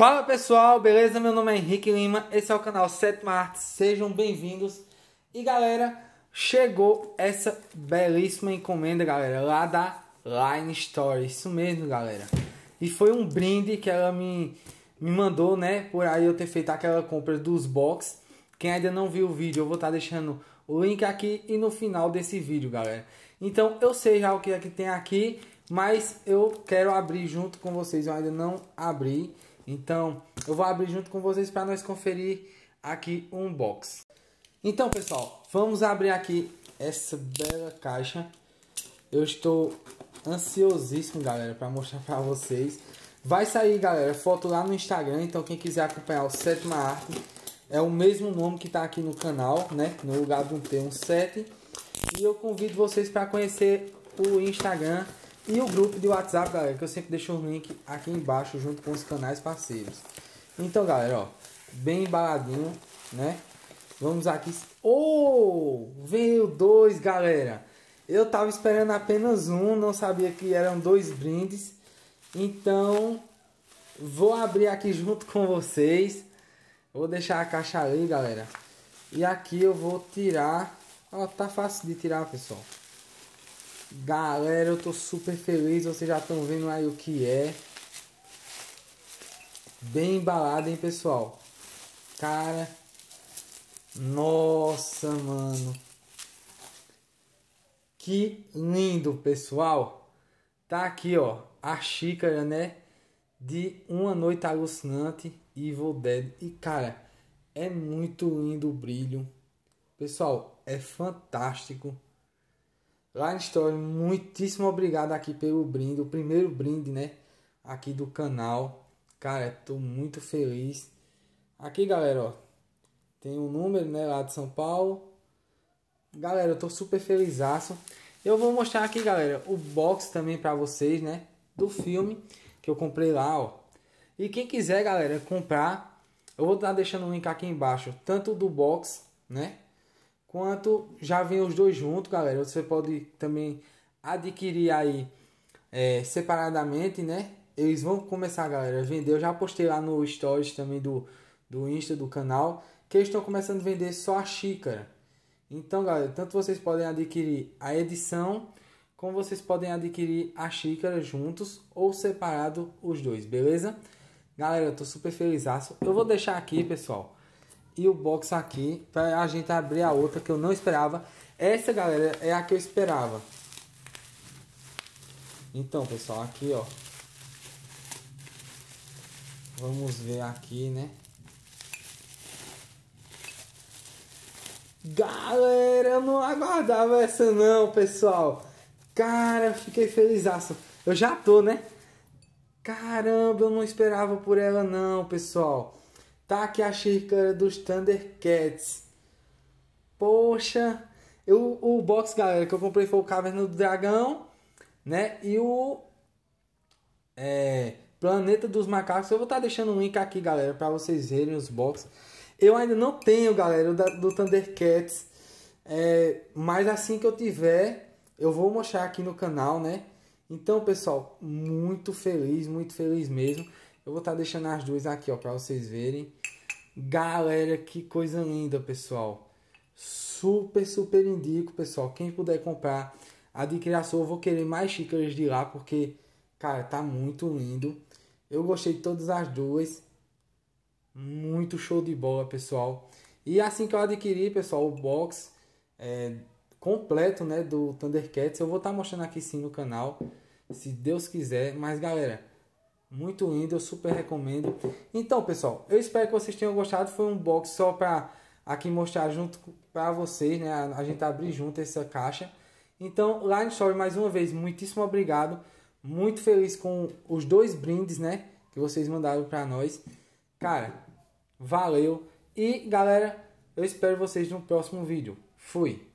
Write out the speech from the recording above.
Fala pessoal, beleza? Meu nome é Henrique Lima, esse é o canal Sétima Arte, sejam bem-vindos. E galera, chegou essa belíssima encomenda, galera, lá da Line Store, isso mesmo, galera. E foi um brinde que ela me, me mandou, né, por aí eu ter feito aquela compra dos box. Quem ainda não viu o vídeo, eu vou estar tá deixando o link aqui e no final desse vídeo, galera. Então, eu sei já o que é que tem aqui, mas eu quero abrir junto com vocês, eu ainda não abri. Então, eu vou abrir junto com vocês para nós conferir aqui um box. Então, pessoal, vamos abrir aqui essa bela caixa. Eu estou ansiosíssimo, galera, para mostrar para vocês. Vai sair, galera, foto lá no Instagram, então quem quiser acompanhar o Sétima Arte, é o mesmo nome que está aqui no canal, né? No lugar do ter um 7. E eu convido vocês para conhecer o Instagram e o grupo de WhatsApp, galera, que eu sempre deixo o link aqui embaixo junto com os canais parceiros. Então, galera, ó, bem embaladinho, né? Vamos aqui. Oh! Veio dois, galera. Eu tava esperando apenas um, não sabia que eram dois brindes. Então, vou abrir aqui junto com vocês. Vou deixar a caixa ali, galera. E aqui eu vou tirar. Ó, tá fácil de tirar, pessoal. Galera, eu tô super feliz. Vocês já estão vendo aí o que é. Bem embalado, hein, pessoal? Cara. Nossa, mano. Que lindo, pessoal. Tá aqui, ó. A xícara, né? De Uma Noite Alucinante Evil Dead. E, cara, é muito lindo o brilho. Pessoal, é fantástico. Line Store, muitíssimo obrigado aqui pelo brinde, o primeiro brinde, né? Aqui do canal. Cara, tô muito feliz. Aqui, galera, ó. Tem o um número, né? Lá de São Paulo. Galera, eu tô super felizaço. Eu vou mostrar aqui, galera, o box também pra vocês, né? Do filme que eu comprei lá, ó. E quem quiser, galera, comprar, eu vou estar deixando o link aqui embaixo. Tanto do box, né? Quanto já vem os dois juntos, galera. Você pode também adquirir aí é, separadamente, né? Eles vão começar, galera, a vender. Eu já postei lá no stories também do, do Insta do canal que eles estão começando a vender só a xícara. Então, galera, tanto vocês podem adquirir a edição, como vocês podem adquirir a xícara juntos ou separado os dois, beleza? Galera, eu tô super feliz. Eu vou deixar aqui, pessoal, e o box aqui para a gente abrir a outra que eu não esperava. Essa, galera, é a que eu esperava. Então, pessoal, aqui, ó. Vamos ver aqui, né? Galera, eu não aguardava essa não, pessoal. Cara, fiquei feliz. Eu já tô, né? Caramba, eu não esperava por ela não, pessoal. Tá aqui a xícara dos Thundercats. Poxa, eu, o box, galera, que eu comprei foi o Caverna do Dragão, né? E o é, Planeta dos Macacos. Eu vou estar tá deixando um link aqui, galera, para vocês verem os box. Eu ainda não tenho, galera, do, do Thundercats. É, mas assim que eu tiver, eu vou mostrar aqui no canal, né? Então, pessoal, muito feliz, muito feliz mesmo. Eu vou estar tá deixando as duas aqui, ó, para vocês verem. Galera, que coisa linda, pessoal. Super, super indico, pessoal. Quem puder comprar, adquirir a sua. Eu vou querer mais xícaras de lá, porque, cara, tá muito lindo. Eu gostei de todas as duas. Muito show de bola, pessoal. E assim que eu adquirir, pessoal, o box é, completo, né, do Thundercats, eu vou estar tá mostrando aqui sim no canal, se Deus quiser. Mas, galera, muito lindo, eu super recomendo. Então, pessoal, eu espero que vocês tenham gostado. Foi um box só para aqui mostrar junto para vocês, né? A, gente abrir junto essa caixa. Então, Line Store, mais uma vez, muitíssimo obrigado. Muito feliz com os dois brindes, né? Que vocês mandaram para nós. Cara, valeu. E, galera, eu espero vocês no próximo vídeo. Fui!